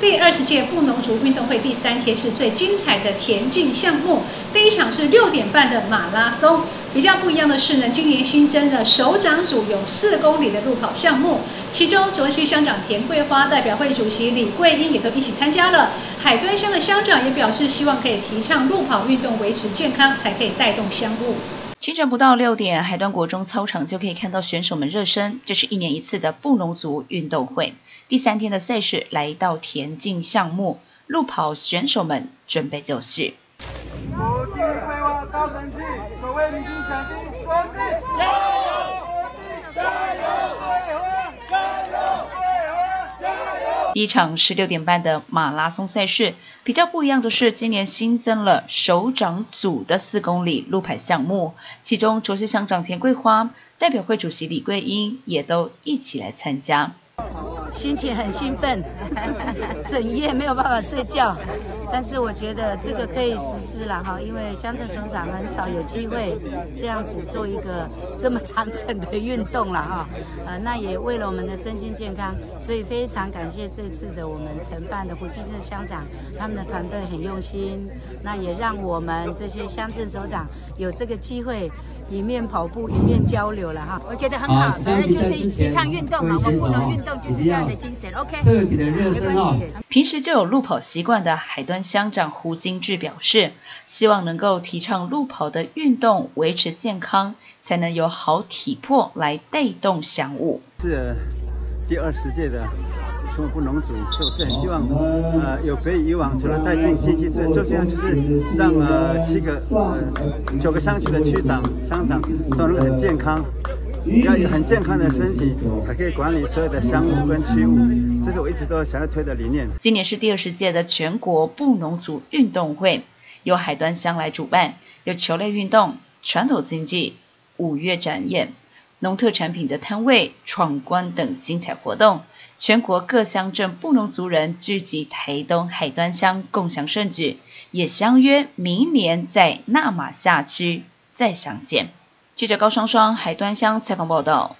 第二十届布农族运动会第三天是最精彩的田径项目，第一场是六点半的马拉松。比较不一样的是呢，今年新增的首长组有四公里的路跑项目，其中卓溪乡长田桂花、代表会主席李桂英也都一起参加了。海端乡的乡长也表示，希望可以提倡路跑运动，维持健康，才可以带动乡务。清晨不到六点，海端国中操场就可以看到选手们热身。这是一年一次的布农族运动会，第三天的赛事来到田径项目，路跑选手们准备就绪。一场十六点半的马拉松赛事，比较不一样的是，今年新增了首长组的四公里路牌项目，其中卓溪乡长田桂花、代表会主席李桂英也都一起来参加。心情很兴奋，整夜没有办法睡觉。但是我觉得这个可以实施了哈，因为乡镇首长很少有机会这样子做一个这么长程的运动了哈。呃，那也为了我们的身心健康，所以非常感谢这次的我们承办的胡继志乡长，他们的团队很用心，那也让我们这些乡镇首长有这个机会。一面跑步一面交流了哈，我觉得很好，反正就是提倡运动嘛，我们不能运动就是这样的精神。OK，彻底的热身哈。平时就有路跑习惯的海端乡长胡金志表示，希望能够提倡路跑的运动，维持健康，才能有好体魄来带动乡务。是第二十届的。中部农组就是很希望，呃，有别于以往，除了带进经济之外，最重要就是让呃七个、呃九个乡区的区长、乡长都能很健康，要有很健康的身体，才可以管理所有的乡务跟区务。这是我一直都想要推的理念。今年是第二十届的全国布农族运动会，由海端乡来主办，有球类运动、传统经济、五月展演、农特产品的摊位、闯关等精彩活动。全国各乡镇布农族人聚集台东海端乡共享盛举，也相约明年在纳马下区再相见。记者高双双海端乡采访报道。